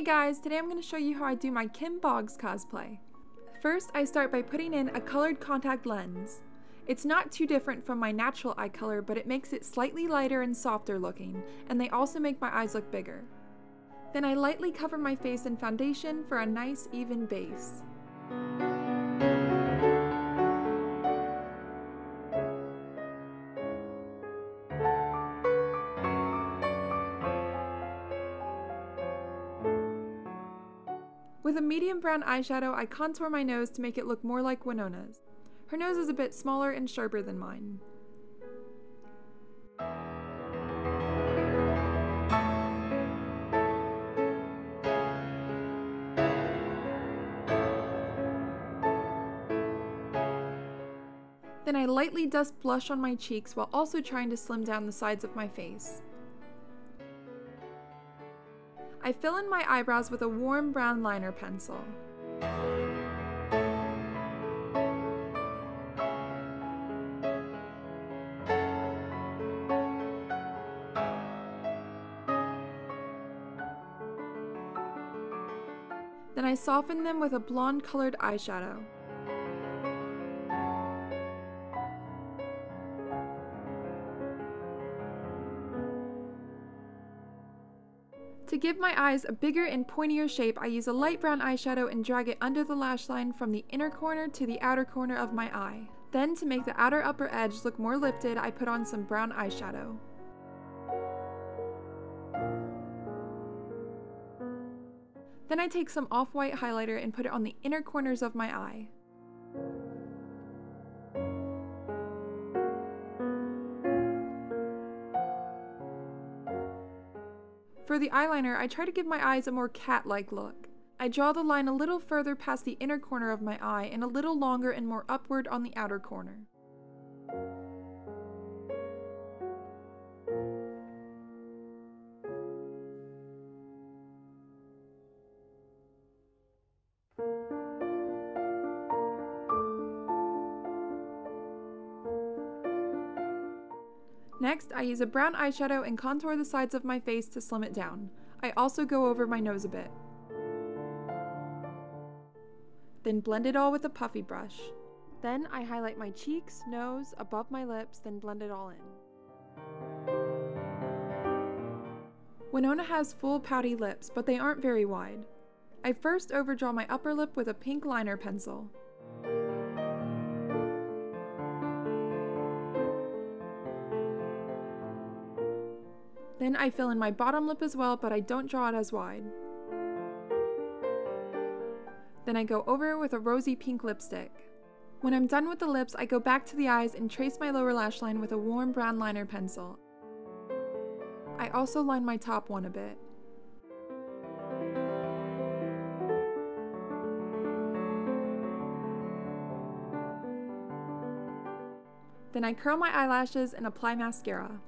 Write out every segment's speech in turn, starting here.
Hey guys, today I'm going to show you how I do my Kim Boggs cosplay. First, I start by putting in a colored contact lens. It's not too different from my natural eye color, but it makes it slightly lighter and softer looking, and they also make my eyes look bigger. Then I lightly cover my face in foundation for a nice even base. With a medium brown eyeshadow, I contour my nose to make it look more like Winona's. Her nose is a bit smaller and sharper than mine. Then I lightly dust blush on my cheeks while also trying to slim down the sides of my face. I fill in my eyebrows with a warm brown liner pencil. Then I soften them with a blonde colored eyeshadow. To give my eyes a bigger and pointier shape, I use a light brown eyeshadow and drag it under the lash line from the inner corner to the outer corner of my eye. Then, to make the outer upper edge look more lifted, I put on some brown eyeshadow. Then I take some off-white highlighter and put it on the inner corners of my eye. The eyeliner, I try to give my eyes a more cat-like look. I draw the line a little further past the inner corner of my eye and a little longer and more upward on the outer corner. Next, I use a brown eyeshadow and contour the sides of my face to slim it down. I also go over my nose a bit. Then blend it all with a puffy brush. Then I highlight my cheeks, nose, above my lips, then blend it all in. Winona has full pouty lips, but they aren't very wide. I first overdraw my upper lip with a pink liner pencil. Then I fill in my bottom lip as well, but I don't draw it as wide. Then I go over it with a rosy pink lipstick. When I'm done with the lips, I go back to the eyes and trace my lower lash line with a warm brown liner pencil. I also line my top one a bit. Then I curl my eyelashes and apply mascara.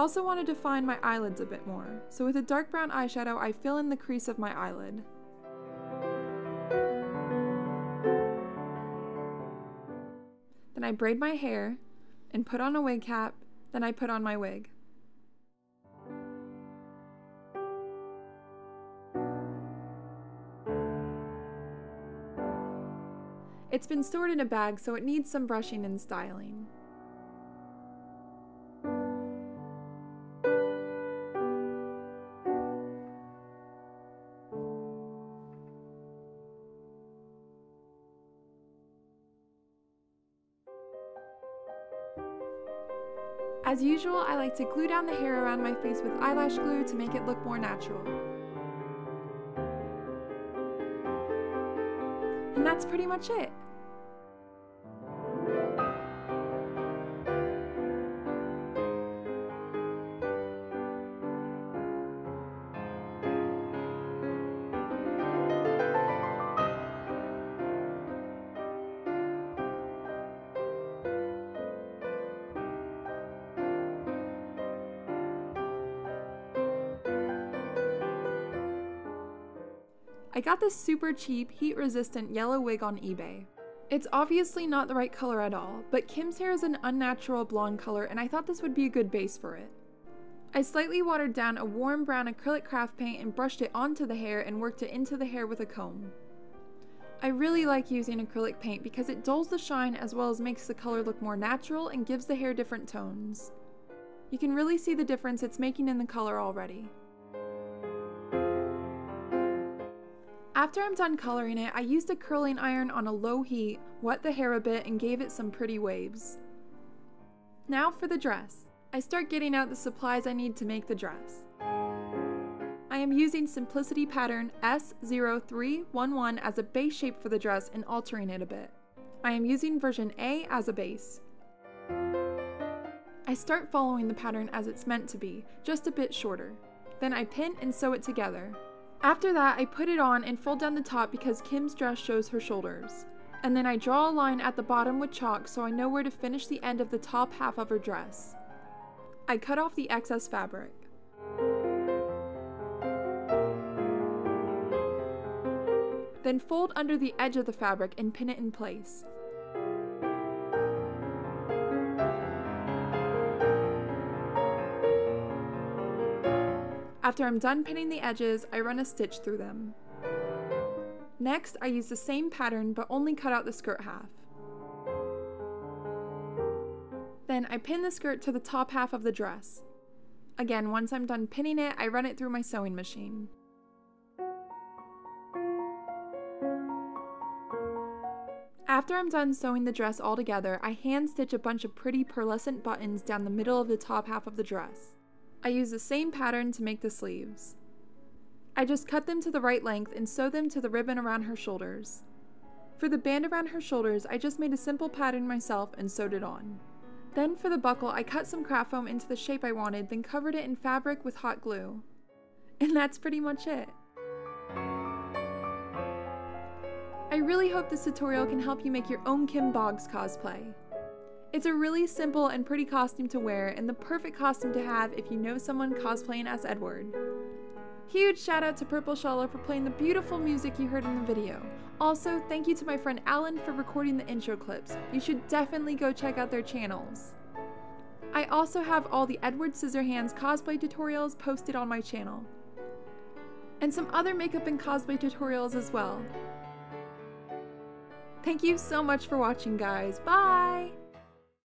also want to define my eyelids a bit more, so with a dark brown eyeshadow I fill in the crease of my eyelid. Then I braid my hair and put on a wig cap, then I put on my wig. It's been stored in a bag so it needs some brushing and styling. As usual, I like to glue down the hair around my face with eyelash glue to make it look more natural. And that's pretty much it. I got this super cheap, heat resistant yellow wig on eBay. It's obviously not the right color at all, but Kim's hair is an unnatural blonde color and I thought this would be a good base for it. I slightly watered down a warm brown acrylic craft paint and brushed it onto the hair and worked it into the hair with a comb. I really like using acrylic paint because it dulls the shine as well as makes the color look more natural and gives the hair different tones. You can really see the difference it's making in the color already. After I'm done coloring it, I used a curling iron on a low heat, wet the hair a bit, and gave it some pretty waves. Now for the dress. I start getting out the supplies I need to make the dress. I am using Simplicity pattern S0311 as a base shape for the dress and altering it a bit. I am using version A as a base. I start following the pattern as it's meant to be, just a bit shorter. Then I pin and sew it together. After that, I put it on and fold down the top because Kim's dress shows her shoulders. And then I draw a line at the bottom with chalk so I know where to finish the end of the top half of her dress. I cut off the excess fabric. Then fold under the edge of the fabric and pin it in place. After I'm done pinning the edges, I run a stitch through them. Next, I use the same pattern but only cut out the skirt half. Then I pin the skirt to the top half of the dress. Again, once I'm done pinning it, I run it through my sewing machine. After I'm done sewing the dress all together, I hand stitch a bunch of pretty pearlescent buttons down the middle of the top half of the dress. I use the same pattern to make the sleeves. I just cut them to the right length and sew them to the ribbon around her shoulders. For the band around her shoulders, I just made a simple pattern myself and sewed it on. Then for the buckle, I cut some craft foam into the shape I wanted, then covered it in fabric with hot glue. And that's pretty much it. I really hope this tutorial can help you make your own Kim Boggs cosplay. It's a really simple and pretty costume to wear and the perfect costume to have if you know someone cosplaying as Edward. Huge shout out to Purpleschala for playing the beautiful music you heard in the video. Also, thank you to my friend Alan for recording the intro clips. You should definitely go check out their channels. I also have all the Edward Scissorhands cosplay tutorials posted on my channel. And some other makeup and cosplay tutorials as well. Thank you so much for watching guys, bye!